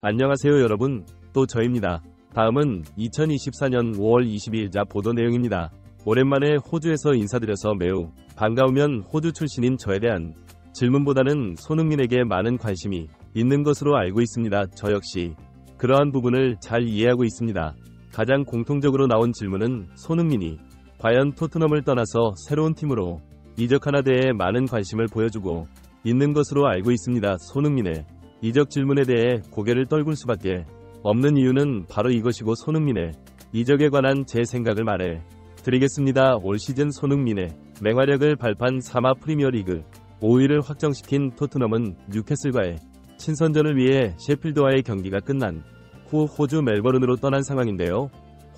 안녕하세요 여러분, 또 저입니다. 다음은 2024년 5월 22일 자 보도 내용입니다. 오랜만에 호주에서 인사드려서 매우 반가우면 호주 출신인 저에 대한 질문보다는 손흥민에게 많은 관심이 있는 것으로 알고 있습니다. 저 역시 그러한 부분을 잘 이해하고 있습니다. 가장 공통적으로 나온 질문은 손흥민이 과연 토트넘을 떠나서 새로운 팀으로 이적하나 대해 많은 관심을 보여주고 있는 것으로 알고 있습니다. 손흥민의 이적 질문에 대해 고개를 떨굴 수밖에 없는 이유는 바로 이것이고 손흥민의 이적에 관한 제 생각을 말해 드리겠습니다. 올 시즌 손흥민의 맹활약을 발판 사마 프리미어리그 5위를 확정시킨 토트넘은 뉴캐슬과의 친선전을 위해 셰필드와의 경기가 끝난 후 호주 멜버른으로 떠난 상황인데요.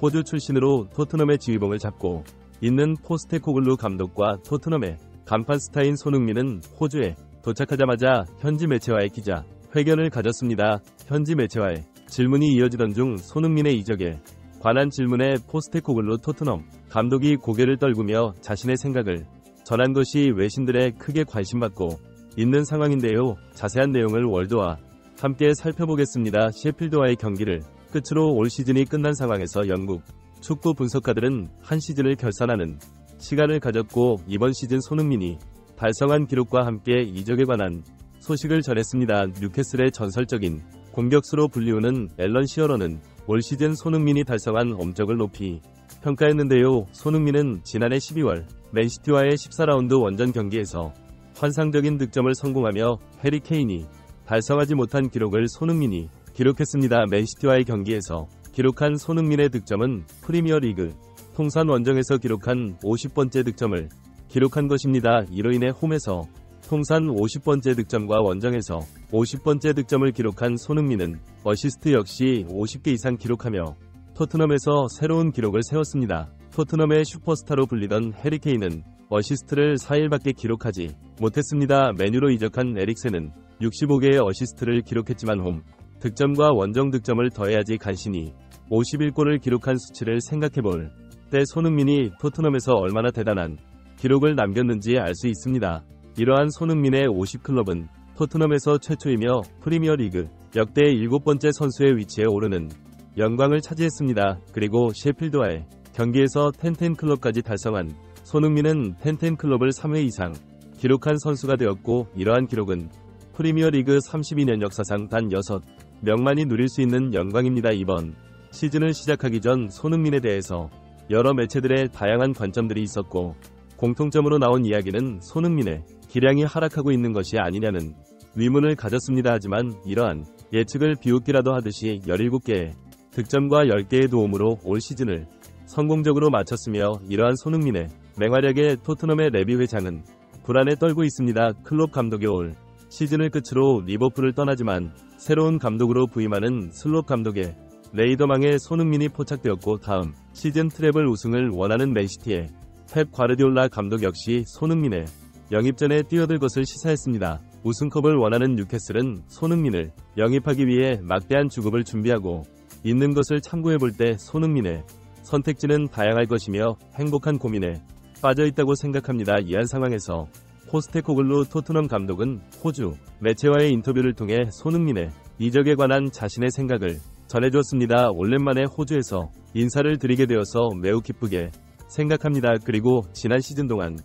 호주 출신으로 토트넘의 지휘봉을 잡고 있는 포스테코글루 감독과 토트넘의 간판 스타인 손흥민은 호주에 도착하자마자 현지 매체와의 기자 회견을 가졌습니다. 현지 매체와의 질문이 이어지던 중 손흥민의 이적에 관한 질문에 포스테코글루 토트넘 감독이 고개를 떨구며 자신의 생각을 전한 것이 외신들의 크게 관심받고 있는 상황인데요. 자세한 내용을 월드와 함께 살펴보겠습니다. 셰필드와의 경기를 끝으로 올 시즌이 끝난 상황에서 영국 축구 분석가들은 한 시즌을 결산하는 시간을 가졌고 이번 시즌 손흥민이 달성한 기록과 함께 이적에 관한 소식을 전했습니다. 뉴캐슬의 전설적인 공격수로 불리우는 앨런 시어러는 올 시즌 손흥민이 달성한 업적을 높이 평가했는데요. 손흥민은 지난해 12월 맨시티와의 14라운드 원전 경기에서 환상적인 득점을 성공하며 해리 케인이 달성하지 못한 기록을 손흥민이 기록했습니다. 맨시티와의 경기에서 기록한 손흥민의 득점은 프리미어리그 통산 원정에서 기록한 50번째 득점을 기록한 것입니다. 이로 인해 홈에서 통산 50번째 득점과 원정에서 50번째 득점을 기록한 손흥민은 어시스트 역시 50개 이상 기록하며 토트넘에서 새로운 기록을 세웠습니다. 토트넘의 슈퍼스타로 불리던 해리케인은 어시스트를 41밖에 기록하지 못했습니다. 맨유로 이적한 에릭센은 65개의 어시스트를 기록했지만 홈 득점과 원정 득점을 더해야지 간신히 51골을 기록한 수치를 생각해볼 때 손흥민이 토트넘에서 얼마나 대단한 기록을 남겼는지 알 수 있습니다. 이러한 손흥민의 50클럽은 토트넘에서 최초이며 프리미어리그 역대 7번째 선수의 위치에 오르는 영광을 차지했습니다. 그리고 셰필드와의 경기에서 텐텐 클럽까지 달성한 손흥민은 텐텐 클럽을 3회 이상 기록한 선수가 되었고 이러한 기록은 프리미어리그 32년 역사상 단 6명만이 누릴 수 있는 영광입니다. 이번 시즌을 시작하기 전 손흥민에 대해서 여러 매체들의 다양한 관점들이 있었고 공통점으로 나온 이야기는 손흥민의 기량이 하락하고 있는 것이 아니냐는 의문을 가졌습니다. 하지만 이러한 예측을 비웃기라도 하듯이 17개의 득점과 10개의 도움으로 올 시즌을 성공적으로 마쳤으며 이러한 손흥민의 맹활약에 토트넘의 레비 회장은 불안에 떨고 있습니다. 클롭 감독이 올 시즌을 끝으로 리버풀을 떠나지만 새로운 감독으로 부임하는 슬롯 감독의 레이더망에 손흥민이 포착되었고 다음 시즌 treble 우승을 원하는 맨시티의 펩 과르디올라 감독 역시 손흥민의 영입전에 뛰어들 것을 시사했습니다. 우승컵을 원하는 뉴캐슬은 손흥민을 영입하기 위해 막대한 주급을 준비하고 있는 것을 참고해 볼 때 손흥민의 선택지는 다양할 것이며 행복한 고민에 빠져 있다고 생각합니다. 이한 상황에서 포스테코글루 토트넘 감독은 호주 매체와의 인터뷰를 통해 손흥민의 이적에 관한 자신의 생각을 전해주었습니다. 오랜만에 호주에서 인사를 드리게 되어서 매우 기쁘게 생각합니다. 그리고 지난 시즌 동안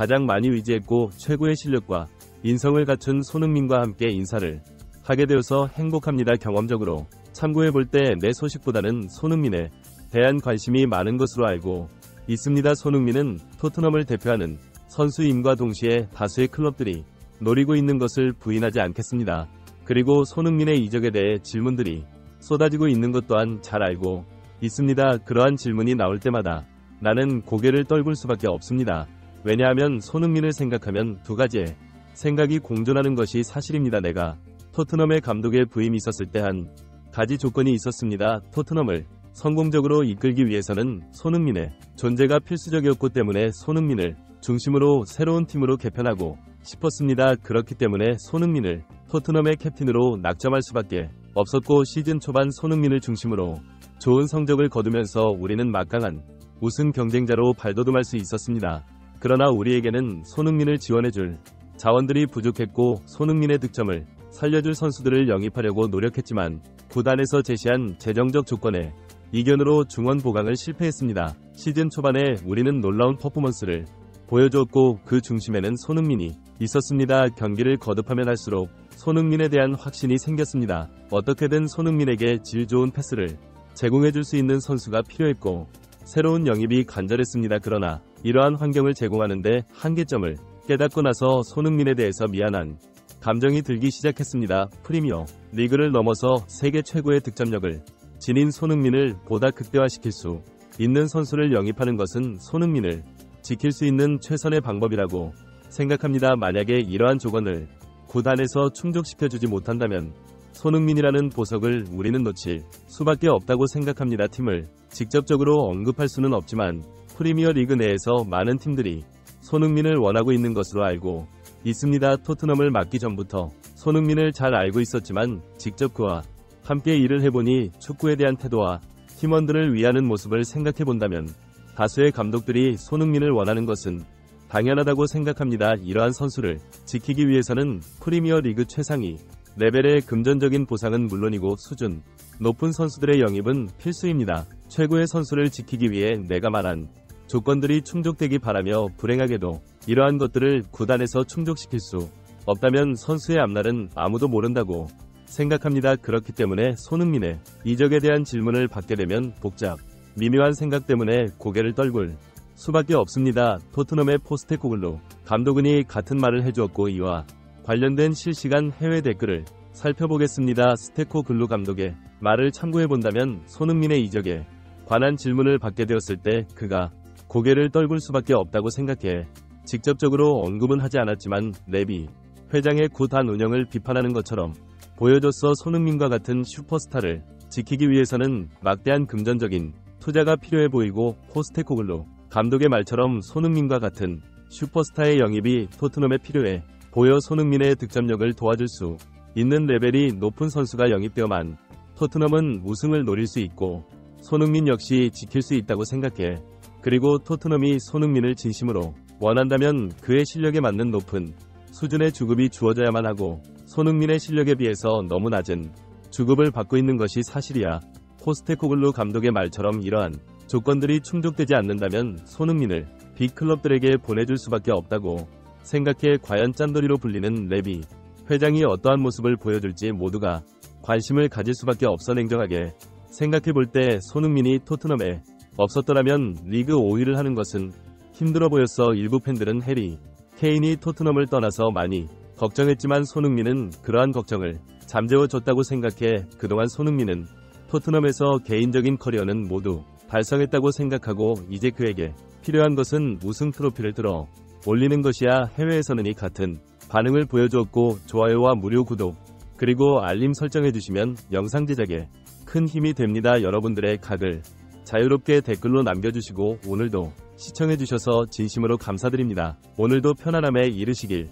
가장 많이 의지했고 최고의 실력과 인성을 갖춘 손흥민과 함께 인사를 하게 되어서 행복합니다. 경험적으로 참고해 볼 때 내 소식보다는 손흥민에 대한 관심이 많은 것으로 알고 있습니다. 손흥민은 토트넘을 대표하는 선수임과 동시에 다수의 클럽들이 노리고 있는 것을 부인하지 않겠습니다. 그리고 손흥민의 이적에 대해 질문들이 쏟아지고 있는 것 또한 잘 알고 있습니다. 그러한 질문이 나올 때마다 나는 고개를 떨굴 수밖에 없습니다. 왜냐하면 손흥민을 생각하면 두 가지의 생각이 공존하는 것이 사실입니다. 내가 토트넘의 감독의 부임이 있었을 때 한 가지 조건이 있었습니다. 토트넘을 성공적으로 이끌기 위해서는 손흥민의 존재가 필수적이었기 때문에 손흥민을 중심으로 새로운 팀으로 개편하고 싶었습니다. 그렇기 때문에 손흥민을 토트넘의 캡틴으로 낙점할 수밖에 없었고 시즌 초반 손흥민을 중심으로 좋은 성적을 거두면서 우리는 막강한 우승 경쟁자로 발돋움할 수 있었습니다. 그러나 우리에게는 손흥민을 지원해줄 자원들이 부족했고 손흥민의 득점을 살려줄 선수들을 영입하려고 노력했지만 구단에서 제시한 재정적 조건에 이견으로 중원 보강을 실패했습니다. 시즌 초반에 우리는 놀라운 퍼포먼스를 보여주었고 그 중심에는 손흥민이 있었습니다. 경기를 거듭하면 할수록 손흥민에 대한 확신이 생겼습니다. 어떻게든 손흥민에게 질 좋은 패스를 제공해줄 수 있는 선수가 필요했고 새로운 영입이 간절했습니다. 그러나 이러한 환경을 제공하는데 한계점을 깨닫고 나서 손흥민에 대해서 미안한 감정이 들기 시작했습니다. 프리미어 리그를 넘어서 세계 최고의 득점력을 지닌 손흥민을 보다 극대화시킬 수 있는 선수를 영입하는 것은 손흥민을 지킬 수 있는 최선의 방법이라고 생각합니다. 만약에 이러한 조건을 구단에서 충족시켜주지 못한다면 손흥민이라는 보석을 우리는 놓칠 수밖에 없다고 생각합니다. 팀을 직접적으로 언급할 수는 없지만 프리미어 리그 내에서 많은 팀들이 손흥민을 원하고 있는 것으로 알고 있습니다. 토트넘을 맡기 전부터 손흥민을 잘 알고 있었지만 직접 그와 함께 일을 해보니 축구에 대한 태도와 팀원들을 위하는 모습을 생각해 본다면 다수의 감독들이 손흥민을 원하는 것은 당연하다고 생각합니다. 이러한 선수를 지키기 위해서는 프리미어 리그 최상위 레벨의 금전적인 보상은 물론이고 수준 높은 선수들의 영입은 필수입니다. 최고의 선수를 지키기 위해 내가 말한 조건들이 충족되기 바라며 불행하게도 이러한 것들을 구단에서 충족시킬 수 없다면 선수의 앞날은 아무도 모른다고 생각합니다. 그렇기 때문에 손흥민의 이적에 대한 질문을 받게 되면 복잡, 미묘한 생각 때문에 고개를 떨굴 수밖에 없습니다. 토트넘의 포스테코글루 감독은 이 같은 말을 해주었고 이와 관련된 실시간 해외 댓글을 살펴보겠습니다. 스테코글루 감독의 말을 참고해 본다면 손흥민의 이적에 관한 질문을 받게 되었을 때 그가 고개를 떨굴 수밖에 없다고 생각해 직접적으로 언급은 하지 않았지만 레비 회장의 구단 운영을 비판하는 것처럼 보여줬어 손흥민과 같은 슈퍼스타를 지키기 위해서는 막대한 금전적인 투자가 필요해 보이고 포스테코글로 감독의 말처럼 손흥민과 같은 슈퍼스타의 영입이 토트넘에 필요해 보여 손흥민의 득점력을 도와줄 수 있는 레벨이 높은 선수가 영입되어만 토트넘은 우승을 노릴 수 있고 손흥민 역시 지킬 수 있다고 생각해. 그리고 토트넘이 손흥민을 진심으로 원한다면 그의 실력에 맞는 높은 수준의 주급이 주어져야만 하고 손흥민의 실력에 비해서 너무 낮은 주급을 받고 있는 것이 사실이야. 포스테코글루 감독의 말처럼 이러한 조건들이 충족되지 않는다면 손흥민을 빅클럽들에게 보내줄 수밖에 없다고 생각해 과연 짠돌이로 불리는 레비 회장이 어떠한 모습을 보여줄지 모두가 관심을 가질 수밖에 없어 냉정하게 생각해 볼 때 손흥민이 토트넘에 없었더라면 리그 5위를 하는 것은 힘들어 보였어 일부 팬들은 해리 케인이 토트넘을 떠나서 많이 걱정했지만 손흥민은 그러한 걱정을 잠재워줬다고 생각해 그동안 손흥민은 토트넘에서 개인적인 커리어는 모두 달성했다고 생각하고 이제 그에게 필요한 것은 우승 트로피를 들어 올리는 것이야 해외에서는 이 같은 반응을 보여주었고 좋아요와 무료 구독 그리고 알림 설정해주시면 영상 제작에 큰 힘이 됩니다. 여러분들의 각을 자유롭게 댓글로 남겨주시고 오늘도 시청해주셔서 진심으로 감사드립니다. 오늘도 편안함에 이르시길